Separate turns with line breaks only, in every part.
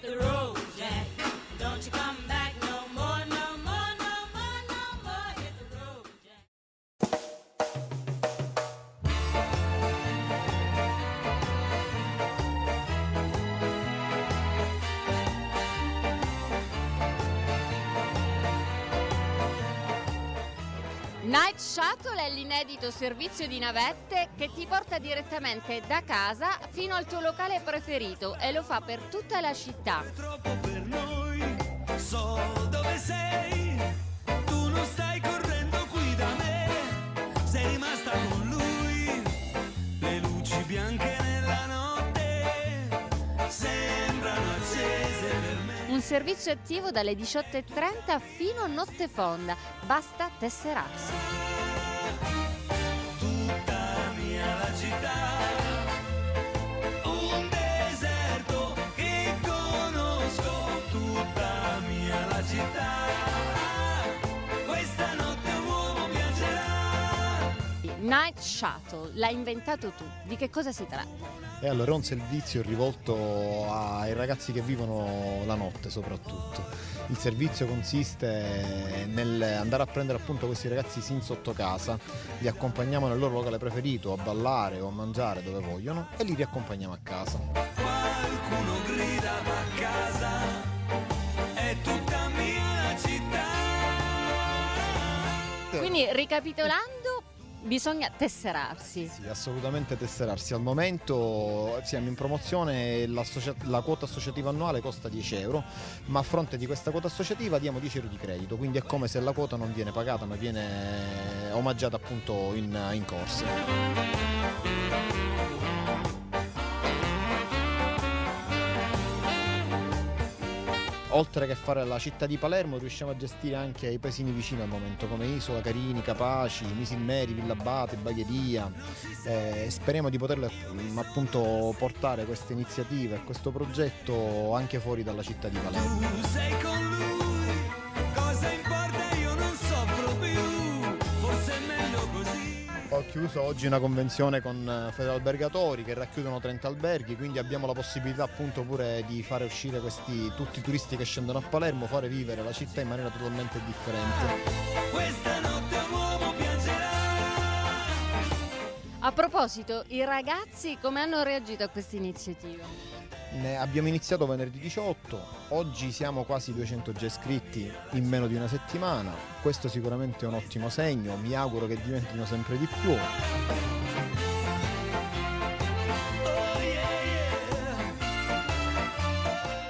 hit the road,
Night Shuttle è l'inedito servizio di navette che ti porta direttamente da casa fino al tuo locale preferito e lo fa per tutta la città.
troppo per noi. So dove sei,
servizio attivo dalle 18.30 fino a notte fonda. Basta tesserarsi.
Tutta mia la città, un deserto che conosco. Tutta mia la città,
Night Shuttle, l'hai inventato tu. Di che cosa si tratta?
E allora è un servizio rivolto ai ragazzi che vivono la notte soprattutto. Il servizio consiste nel andare a prendere appunto questi ragazzi sin sotto casa, li accompagniamo nel loro locale preferito a ballare o a mangiare dove vogliono e li riaccompagniamo a casa.
Qualcuno grida va a casa, è tutta mia la città.
Quindi ricapitolando, bisogna tesserarsi.
Sì, assolutamente tesserarsi. Al momento siamo in promozione, la quota associativa annuale costa 10 euro, ma a fronte di questa quota associativa diamo 10 euro di credito, quindi è come se la quota non viene pagata ma viene omaggiata appunto in, in corso. Oltre che fare la città di Palermo riusciamo a gestire anche i paesini vicini al momento come Isola, Carini, Capaci, Misilmeri, Villabate, Bagheria. Eh, speriamo di poter mm, appunto portare queste iniziative e questo progetto anche fuori dalla città di Palermo. Ho chiuso oggi una convenzione con eh, Federalbergatori che racchiudono 30 alberghi, quindi abbiamo la possibilità appunto pure di fare uscire questi, tutti i turisti che scendono a Palermo, fare vivere la città in maniera totalmente differente.
A proposito, i ragazzi come hanno reagito a questa iniziativa?
Ne abbiamo iniziato venerdì 18, oggi siamo quasi 200 già iscritti in meno di una settimana, questo sicuramente è un ottimo segno, mi auguro che diventino sempre di più.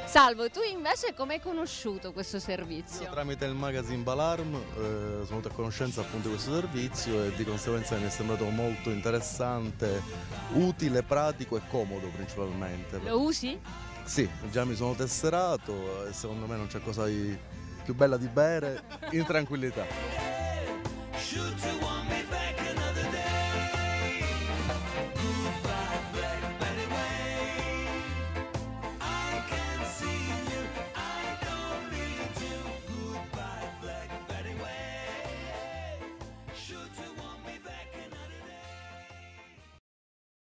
Salvo, tu invece come hai conosciuto questo servizio?
Tramite il magazine Balarm eh, sono venuto a conoscenza appunto di questo servizio e di conseguenza mi è sembrato molto interessante, utile, pratico e comodo principalmente.
Lo usi?
Sì, già mi sono tesserato e secondo me non c'è cosa di più bella di bere in tranquillità.